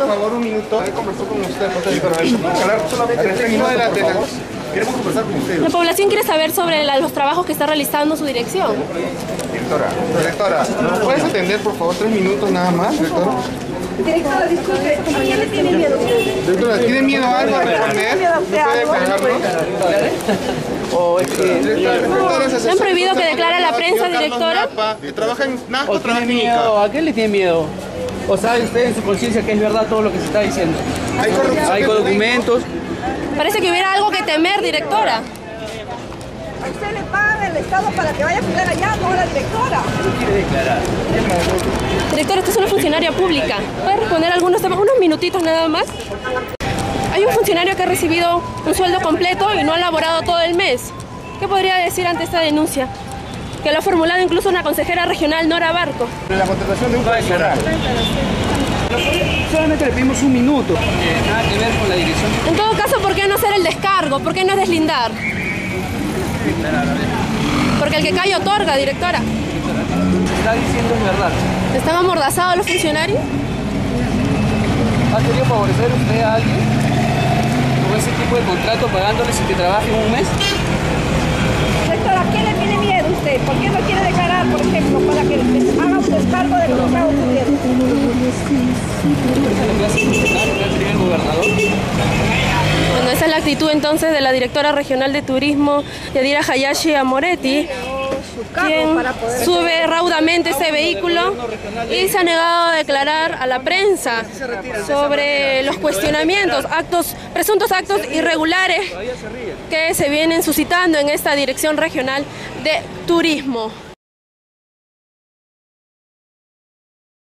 por favor, un minuto. Con usted. Queremos conversar con usted. La población quiere saber sobre la- los trabajos que está realizando su dirección. Directora, directora, ¿nos puedes atender, por favor, tres minutos nada más, directora? Directora, disculpe, ¿a quién le tiene miedo? Directora, ¿tiene miedo a algo a responder? ¿No puede declararnos? O es que... Directora, directora, es ¿Le han prohibido que declare a la prensa, directora? Que trabaja en NASCO, ¿O trabaja tiene en? ¿A qué le tiene miedo? ¿O sabe usted en su conciencia que es verdad todo lo que se está diciendo? Hay corrupción. Hay documentos. Parece que hubiera algo que temer, directora. A usted le paga el Estado para que vaya a cuidar allá, no la directora. quiere declarar? Directora, usted es una funcionaria pública. ¿Puede responder algunos temas? Unos minutitos nada más. Hay un funcionario que ha recibido un sueldo completo y no ha laborado todo el mes. ¿Qué podría decir ante esta denuncia? Que lo ha formulado incluso una consejera regional, Nora Barco. La contratación de un Va a declarar. Solamente le pedimos un minuto. Nada que ver con la dirección. En todo caso, ¿por qué no hacer el descargo? ¿Por qué no deslindar? Porque el que cae otorga, directora. Está diciendo es verdad. ¿Están amordazados los funcionarios? ¿Ha querido favorecer usted a alguien? ¿Con ese tipo de contrato pagándoles y que trabajen un mes? Directora, ¿a quién le tiene miedo usted? ¿Por qué no quiere declarar, por ejemplo, para que haga un descargo de lo que está ocurriendo? ¿Eso es lo que hace el funcionario que ha tenido el gobernador? Bueno, esa es la actitud entonces de la directora regional de turismo, Yadira Hayashi Amoretti, Su cargo quien para poder... sube raudamente ese vehículo y se ha negado a declarar a la prensa sobre los cuestionamientos, actos, presuntos actos irregulares que se vienen suscitando en esta dirección regional de turismo.